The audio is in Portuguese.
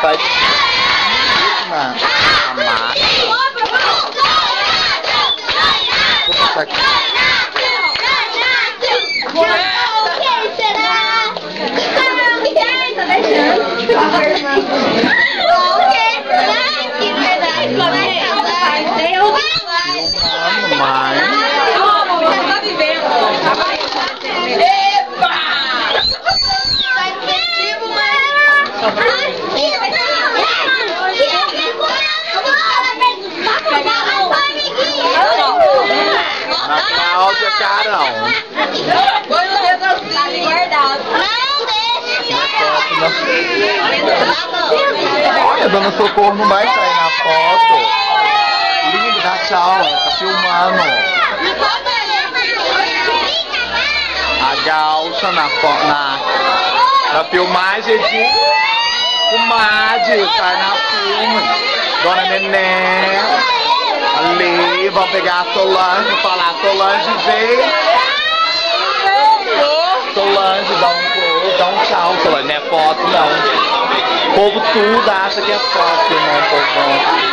Pode. Não. deixa, Carol. Põe no redondinho. Não. Olha, dona Socorro não vai sair na foto. Linda, dá tchau. Tá filmando. A galcha na, na, na filmagem de comadre, sai tá na filme. Dona Neném. Ali, vão pegar a Solange e. Solange veio. Solange, dá um, dá um tchau, Solange, não é foto não. O povo tudo acha que é foto, né, povão?